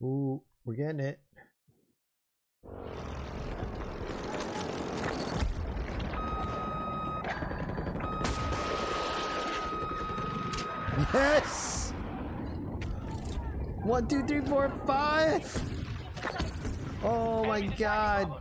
Ooh, we're getting it. Yes! One, two, three, four, five! Oh my god!